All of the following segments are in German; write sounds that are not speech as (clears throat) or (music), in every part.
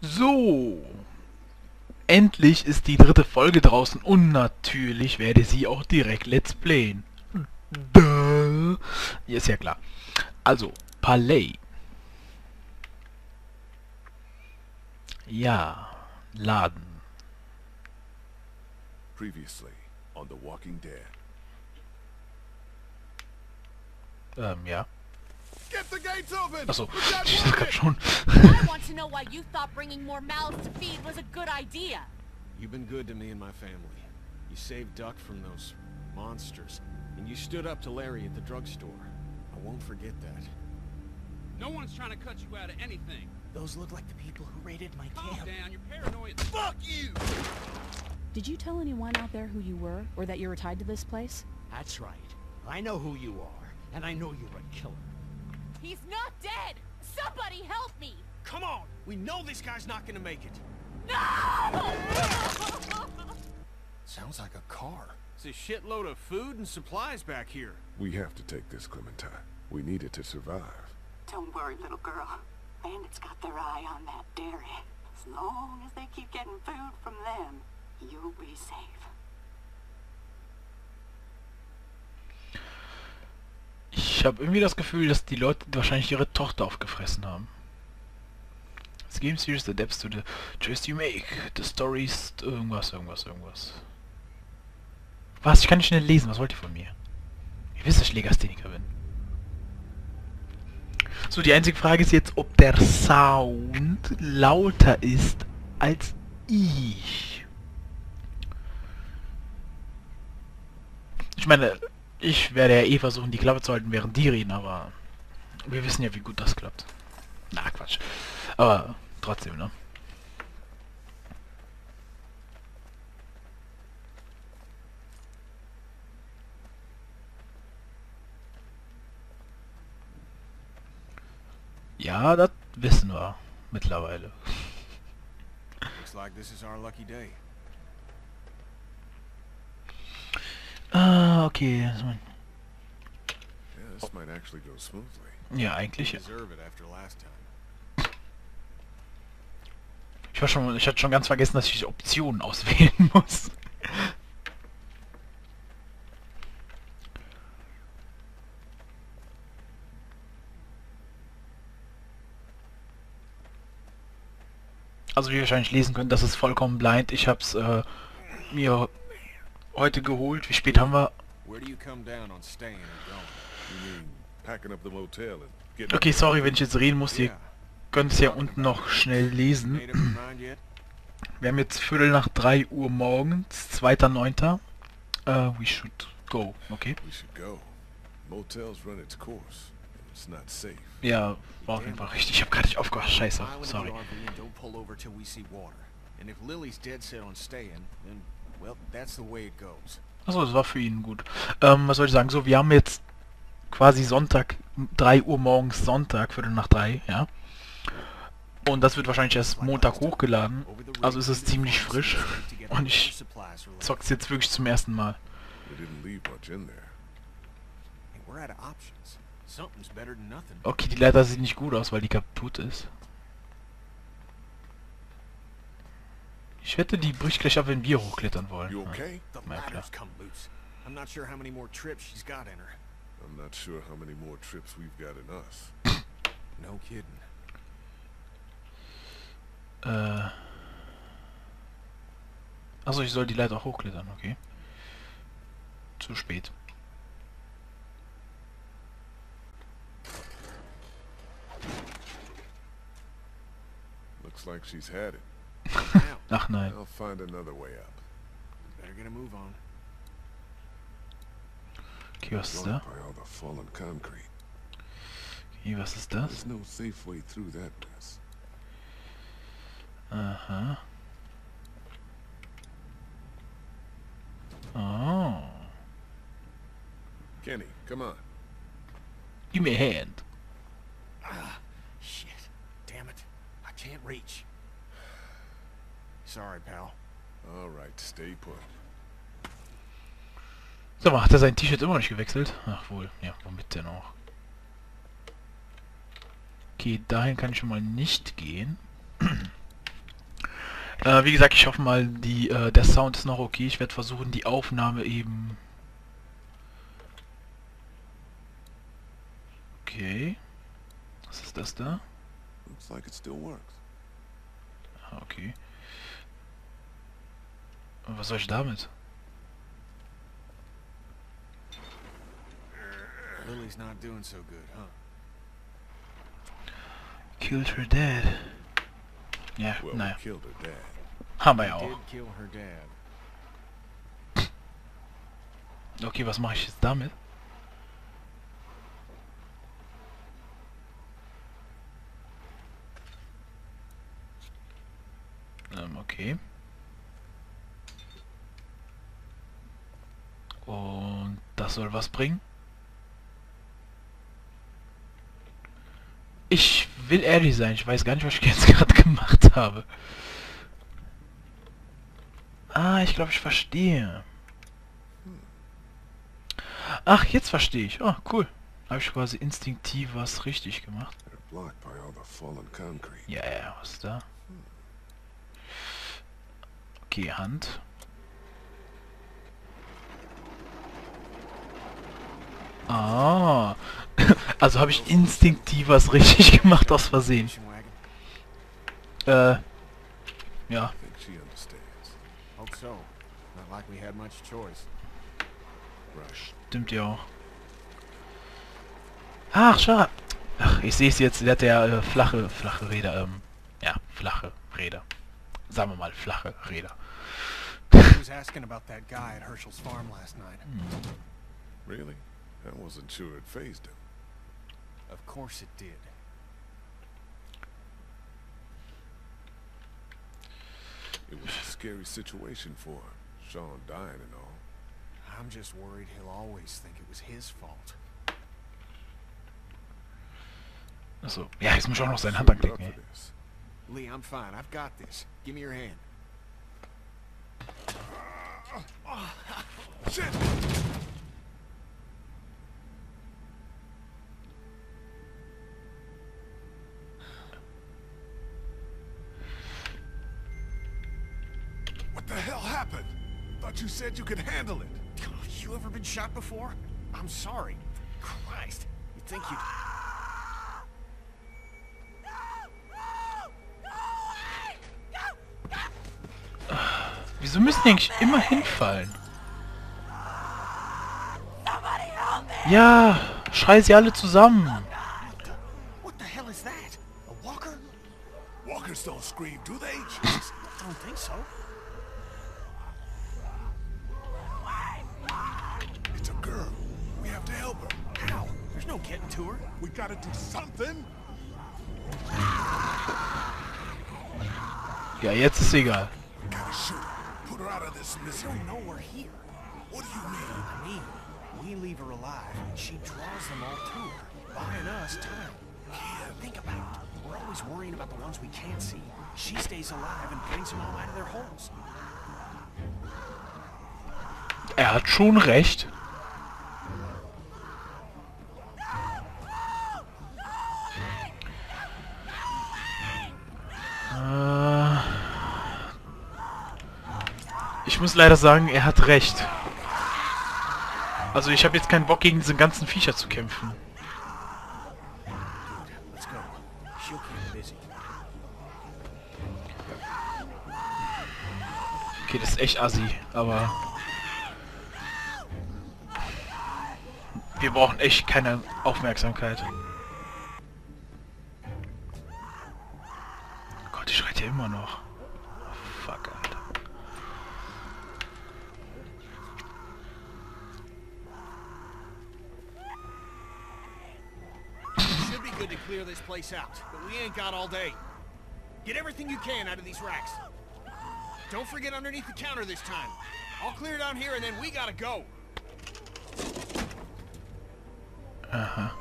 So. Endlich ist die dritte Folge draußen und natürlich werde sie auch direkt Let's Playen. Duh. Ist ja klar. Also, Palais. Ja, Laden. Previously on The Walking Dead. Ähm, ja. Get the gates open! Achso, We're ich dachte grad schon. I (laughs) want to know why you thought bringing more mouths to feed was a good idea. You've been good to me and my family. You saved Duck from those monsters, and you stood up to Larry at the drugstore. I won't forget that. No one's trying to cut you out of anything. Those look like the people who raided my Calm camp. down, you're paranoid. Fuck you! Did you tell anyone out there who you were, or that you were tied to this place? That's right. I know who you are, and I know you're a killer. He's not dead. Somebody help me. Come on! We know this guy's not gonna make it! No! (laughs) Sounds like a car. It's a shitload of food and supplies back here. We have to take this, Clementine. We need it to survive. Don't worry, little girl. Bandits got their eye on that dairy. As long as they keep getting food from them, you'll be safe. Ich habe irgendwie das Gefühl, dass die Leute wahrscheinlich ihre Tochter aufgefressen haben. This game series adapts to the choice you make. The stories... Irgendwas, irgendwas, irgendwas. Was? Ich kann nicht schnell lesen. Was wollt ihr von mir? Ihr wisst, dass ich Legastheniker bin. So, die einzige Frage ist jetzt, ob der Sound lauter ist als ich. Ich meine, ich werde ja eh versuchen, die Klappe zu halten, während die reden, aber wir wissen ja, wie gut das klappt. Na, Quatsch. Aber trotzdem, ne? Ja, das wissen wir mittlerweile. Looks like this is our lucky day. Ah, okay. Yeah, this might actually go smoothly. Ja, eigentlich. ja. Ich war schon, ich hatte schon ganz vergessen, dass ich die Optionen auswählen (laughs) muss. Also wie ihr wahrscheinlich lesen könnt, das ist vollkommen blind. Ich hab's äh, mir heute geholt. Wie spät haben wir? Where do you come down on staying and going? You mean packing up the motel and getting... Okay, sorry, wenn ich jetzt reden muss. Ihr könnt es ja unten noch schnell lesen. Wir haben jetzt Viertel nach 3 Uhr morgens, 2.9. Uh, we should go, okay? We should go. Motel's run its course. and It's not safe. Ja, war auf jeden Fall richtig. Ich habe gerade nicht aufgehört. Scheiße, sorry. the RV and don't pull over till we see water. And if Lily's dead set on staying, then, well, that's the way it goes. Achso, das war für ihn gut. Ähm, was soll ich sagen? So, wir haben jetzt quasi Sonntag, 3 Uhr morgens Sonntag, Viertel nach 3, ja? Und das wird wahrscheinlich erst Montag hochgeladen. Also ist es ziemlich frisch. Und ich zock's jetzt wirklich zum ersten Mal. We didn't leave much in there. Hey, we're out of options. Something's better than nothing. Okay, die Leiter sieht nicht gut aus, weil die kaputt ist. Ich wette, die bricht gleich ab, wenn wir hochklettern wollen. You Ja. okay? The Na klar. I'm not sure how many more trips she's got in her. I'm not sure how many more trips we've got in us. (coughs) No kidding. Äh. Achso, ich soll die Leiter hochklettern, okay. Zu spät. Looks like she's had it. Now, Ach nein. I'll find another way up. better get a move on. Okay, was ist da? by all the fallen concrete. Okay, was ist There's das? no safe way through that mess. Aha. Oh. Kenny, come on. Give me a hand. Ah, shit. Damn it. I can't reach. Sorry, pal. All right, stay put. Sag mal, hat er sein T-Shirt immer noch nicht gewechselt? Ach wohl, ja, womit denn auch? Okay, dahin kann ich schon mal nicht gehen. (clears throat) Äh, wie gesagt, ich hoffe mal, die, äh, der Sound ist noch okay. Ich werde versuchen, die Aufnahme eben... Okay. Was ist das da? Looks like it still works. Ah, okay. Was soll ich damit? Lily's not doing so good, huh? Killed her dad. Ja, Well, naja. killed her dad. Haben wir ja auch. kill her dad. Okay, was mache ich jetzt damit? Ähm, okay. Und das soll was bringen? Ich will ehrlich sein, ich weiß gar nicht, was ich jetzt (laughs) gerade gemacht habe. Ah, ich glaube, ich verstehe. Ach, jetzt verstehe ich. Oh, cool. Habe ich quasi instinktiv was richtig gemacht. Ja, ja, was da? Okay, Hand. Ah. (laughs) Also habe ich instinktiv was richtig (laughs) gemacht aus Versehen. Äh. Ja. Stimmt ja auch. Ach, schade. Ach, ich sehe es jetzt. Der hat ja äh, flache, flache Räder. Ähm, ja, flache Räder. Sagen wir mal, flache Räder. He was asking about that guy at Herschel's farm last night. Really? I wasn't sure it phased him. Of course it did. It was a scary situation for him. Sean dying and all. I'm just worried he'll always think it was his fault. Achso. Ja, jetzt muss ich auch noch seine Hand Sure anklicken, ey. Lee, I'm fine. I've got this. Give me your hand. Shit! Happened? Thought you said you could handle it. You ever been shot before? I'm sorry. Christ. You'd think you'd... Wieso müssen die eigentlich immer hinfallen? Ja, schrei sie alle zusammen. What the hell is that? A walker? Walkers don't scream, do they? (laughs) I don't think so. No getting to her. We gotta do something. Ja, jetzt ist egal. Gotta shoot her. Put her out of this You misery. don't know we're here. What do you mean? I mean, we leave her alive, and she draws them all to her, buying us time. Think about it. We're always worrying about the ones we can't see. She stays alive and brings them all out of their holes. Er hat schon recht. Ich muss leider sagen, er hat recht. Also ich habe jetzt keinen Bock gegen diese ganzen Viecher zu kämpfen. Okay, das ist echt assi, aber... Wir brauchen echt keine Aufmerksamkeit. Gott, die schreit ja immer noch. Clear this place out, but we ain't got all day. Get everything you can out of these racks. Don't forget underneath the counter this time. I'll clear down here and then we gotta go. Aha.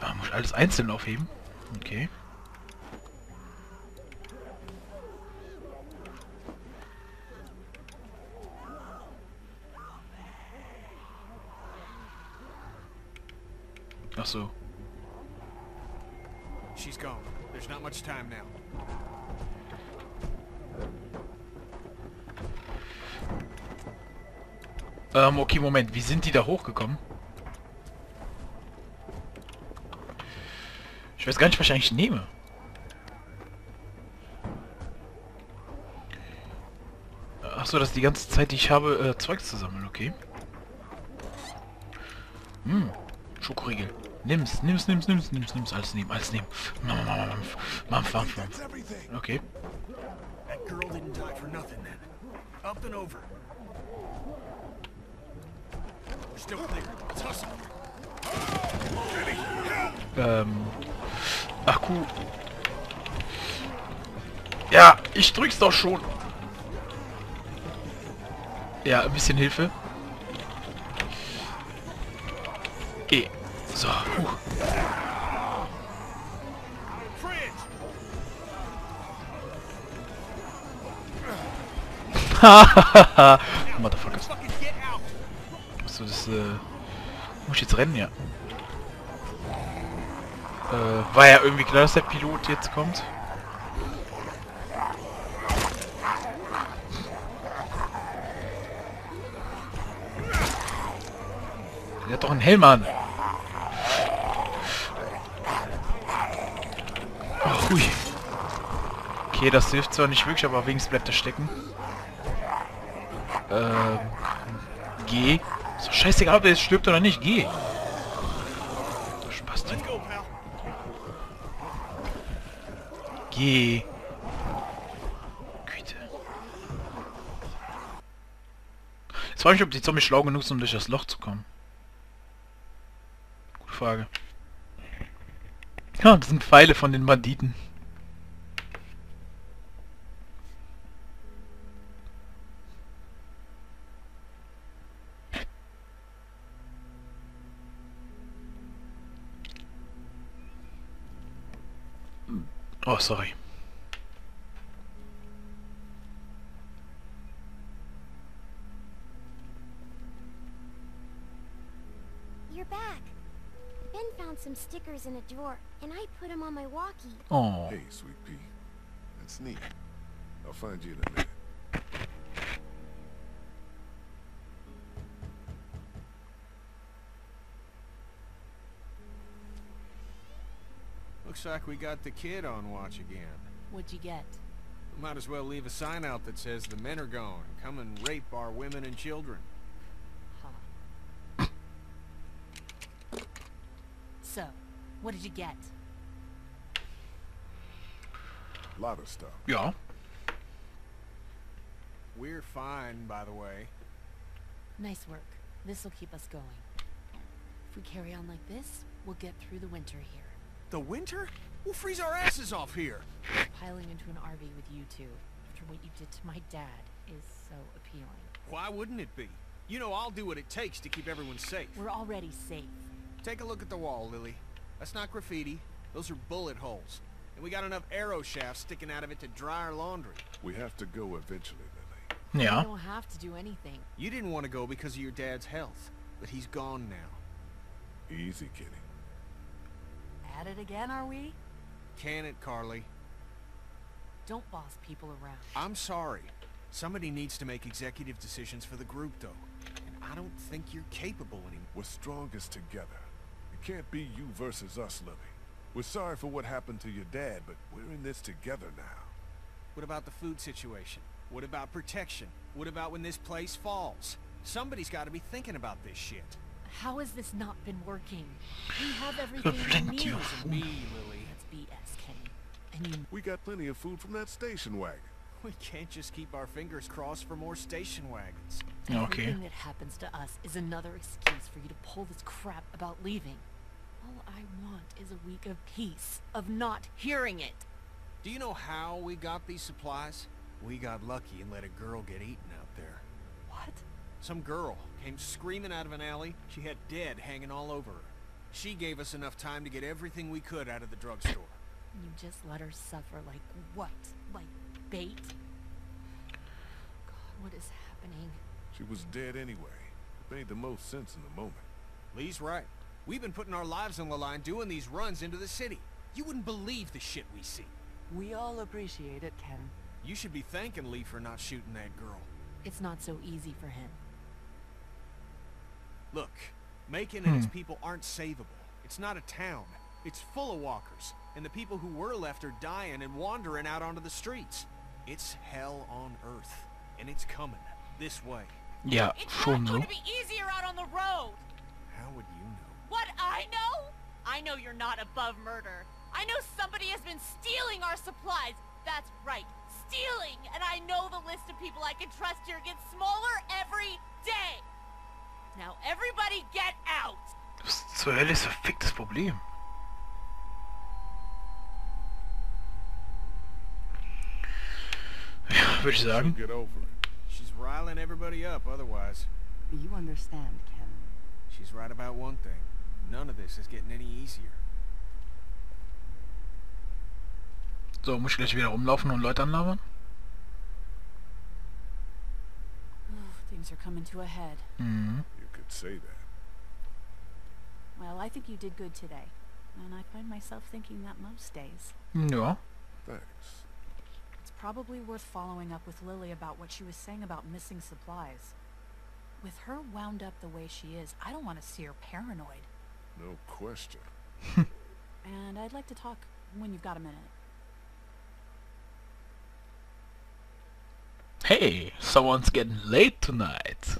Ah, muss alles einzeln aufheben? Okay. Ach so. she's gone. There's not much time now. Ähm, okay, Moment. Wie sind die da hochgekommen? Ich weiß gar nicht, was ich eigentlich nehme. Ach so, das ist die ganze Zeit, die ich habe, äh, Zeugs zu sammeln, okay. Hm, Schokoriegel. Nimm's, nimm's, nimm's, nimm's, nimm's, nimm's, alles nehmen, alles nehmen. Mampf, mampf, mampf, mampf. Okay. That girl didn't die for nothing then. Up and over. We're still clear. Let's hustle. Ähm. Akku. Ja, ich drück's doch schon. Ja, ein bisschen Hilfe. Geh. So. Get out! Achso, das, äh... Muss ich jetzt rennen, ja. Äh, war ja irgendwie klar, dass der Pilot jetzt kommt. Der hat doch einen Helm an. Oh, hui. Okay, das hilft zwar nicht wirklich, aber wenigstens bleibt er stecken. Ähm, geh. Doch scheißegal, ob er jetzt stirbt oder nicht. Geh. Du pal. Geh. Güte. Jetzt frage ich mich, ob die Zombies schlau genug sind, um durch das Loch zu kommen. Gute Frage. Ja, das sind Pfeile von den Banditen. Oh, sorry. You're back. Ben found some stickers in a drawer, and I put them on my walkie. Oh. Hey, sweet pea. That's neat. I'll find you in a minute. Looks like we got the kid on watch again. What'd you get? Might as well leave a sign out that says the men are gone. Come and rape our women and children. Huh. (coughs) so, what did you get? A lot of stuff. Ja. We're fine, by the way. Nice work. This'll keep us going. If we carry on like this, we'll get through the winter here. The winter? We'll freeze our asses off here. Piling into an RV with you two, after what you did to my dad, is so appealing. Why wouldn't it be? You know I'll do what it takes to keep everyone safe. We're already safe. Take a look at the wall, Lily. That's not graffiti. Those are bullet holes. And we got enough arrow shafts sticking out of it to dry our laundry. We have to go eventually, Lily. We Ja. don't have to do anything. You didn't want to go because of your dad's health, but he's gone now. Easy, Kitty. At it again, are we? Can it, Carly? Don't boss people around. I'm sorry. Somebody needs to make executive decisions for the group, though. And I don't think you're capable anymore. We're strongest together. It can't be you versus us, Lily. We're sorry for what happened to your dad, but we're in this together now. What about the food situation? What about protection? What about when this place falls? Somebody's got to be thinking about this shit. How has this not been working? We have (laughs) everything we need. Me, Lily. That's BS, Kenny. And you We got plenty of food from that station wagon. We can't just keep our fingers crossed for more station wagons. Okay. Everything that happens to us is another excuse for you to pull this crap about leaving. All I want is a week of peace, of not hearing it. Do you know how we got these supplies? We got lucky and let a girl get eaten out there. What? Some girl came screaming out of an alley. She had dead hanging all over her. She gave us enough time to get everything we could out of the drugstore. You just let her suffer like what? Like bait? God, what is happening? She was dead anyway. It made the most sense in the moment. Lee's right. We've been putting our lives on the line doing these runs into the city. You wouldn't believe the shit we see. We all appreciate it, Ken. You should be thanking Lee for not shooting that girl. It's not so easy for him. Look, Macon and his hmm. people aren't savable. It's not a town. It's full of walkers. And the people who were left are dying and wandering out onto the streets. It's hell on earth. And it's coming. This way. Yeah, It's schon not going to be easier out on the road. How would you know? What I know? I know you're not above murder. I know somebody has been stealing our supplies. That's right, stealing. And I know the list of people I can trust here gets smaller every zur Hölle ist verficktes Problem? Ja, würde ich So sagen. She's riling everybody up otherwise. You understand, Ken. She's right about one thing. None of this is getting any easier. So, muss ich gleich wieder rumlaufen und Leute anlabern? Things are coming to a head. Mhm. You could say that. Well, I think you did good today. And I find myself thinking that most days. No. Thanks. It's probably worth following up with Lily about what she was saying about missing supplies. With her wound up the way she is, I don't want to see her paranoid. No question. (laughs) And I'd like to talk when you've got a minute. Hey, someone's getting late tonight.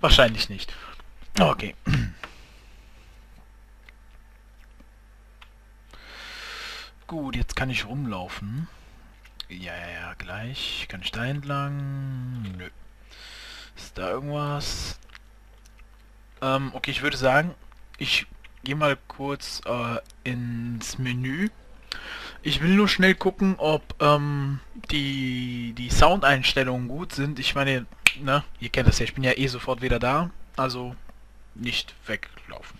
Wahrscheinlich nicht. Okay. Gut, jetzt kann ich rumlaufen. Ja, ja, ja, gleich. Kann ich da entlang? Nö. Ist da irgendwas? Ähm, okay, ich würde sagen, ich gehe mal kurz äh, ins Menü. Ich will nur schnell gucken, ob ähm, die, die Soundeinstellungen gut sind. Ich meine, ne, ihr kennt das ja, ich bin ja eh sofort wieder da. Also nicht weglaufen.